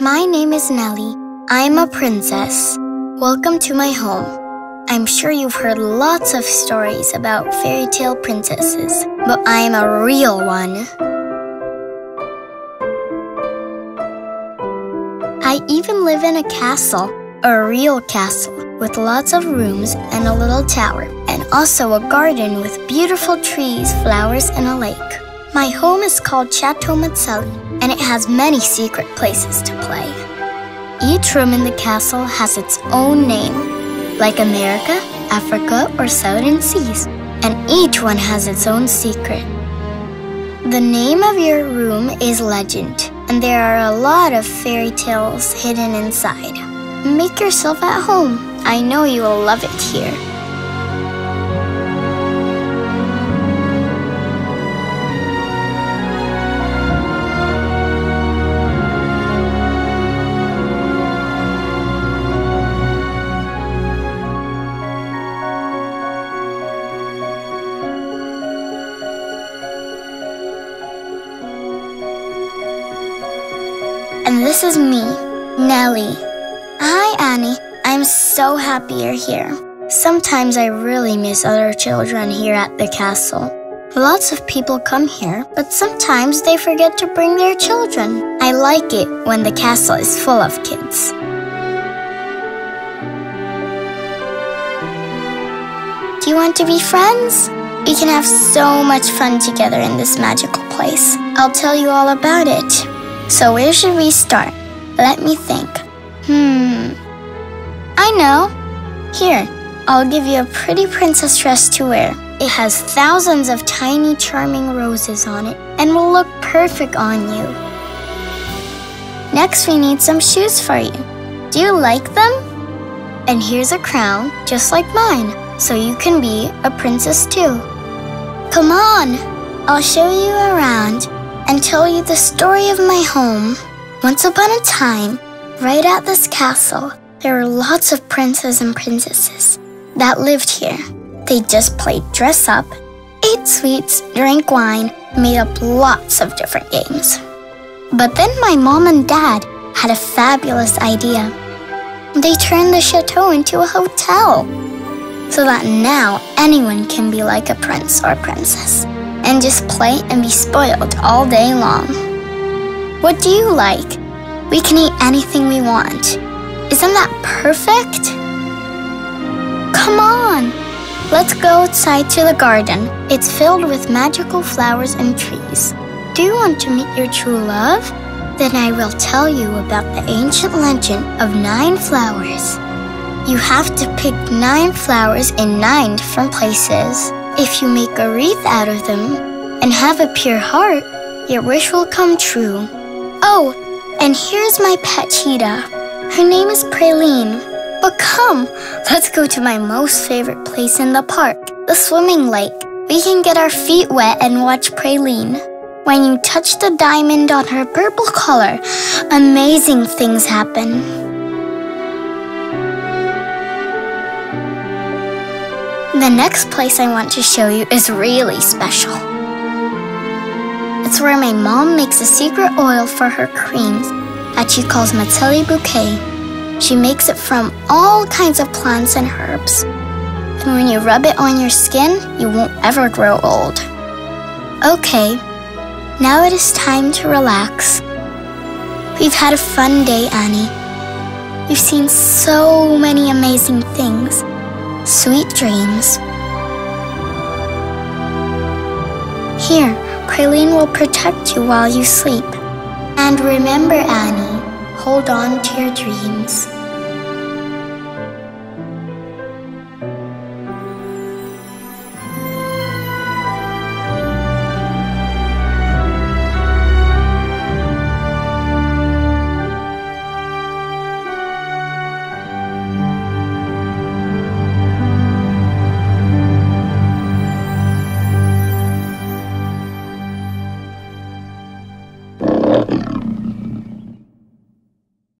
My name is Nely. I'm a princess. Welcome to my home. I'm sure you've heard lots of stories about fairy tale princesses, but I am a real one. I even live in a castle, a real castle, with lots of rooms and a little tower, and also a garden with beautiful trees, flowers, and a lake. My home is called Chateau Mcely, and it has many secret places to play. Each room in the castle has its own name, like America, Africa, or Southern Seas, and each one has its own secret. The name of your room is Legend, and there are a lot of fairy tales hidden inside. Make yourself at home. I know you will love it here. This is me, Nely. Hi, Annie. I'm so happy you're here. Sometimes I really miss other children here at the castle. Lots of people come here, but sometimes they forget to bring their children. I like it when the castle is full of kids. Do you want to be friends? We can have so much fun together in this magical place. I'll tell you all about it. So, where should we start? Let me think. Hmm. I know. Here, I'll give you a pretty princess dress to wear. It has thousands of tiny, charming roses on it and will look perfect on you. Next, we need some shoes for you. Do you like them? And here's a crown, just like mine, so you can be a princess too. Come on, I'll show you around and tell you the story of my home. Once upon a time, right at this castle, there were lots of princes and princesses that lived here. They just played dress up, ate sweets, drank wine, made up lots of different games. But then my mom and dad had a fabulous idea. They turned the chateau into a hotel so that now anyone can be like a prince or princess and just play and be spoiled all day long. What do you like? We can eat anything we want. Isn't that perfect? Come on! Let's go outside to the garden. It's filled with magical flowers and trees. Do you want to meet your true love? Then I will tell you about the ancient legend of nine flowers. You have to pick nine flowers in nine different places. If you make a wreath out of them and have a pure heart, your wish will come true. Oh, and here's my pet cheetah. Her name is Praline. But come, let's go to my most favorite place in the park, the swimming lake. We can get our feet wet and watch Praline. When you touch the diamond on her purple collar, amazing things happen. The next place I want to show you is really special. It's where my mom makes a secret oil for her creams that she calls Mcely Bouquet. She makes it from all kinds of plants and herbs. And when you rub it on your skin, you won't ever grow old. Okay, now it is time to relax. We've had a fun day, Annie. We've seen so many amazing things. Sweet dreams. Here, Praline will protect you while you sleep. And remember, Annie, hold on to your dreams.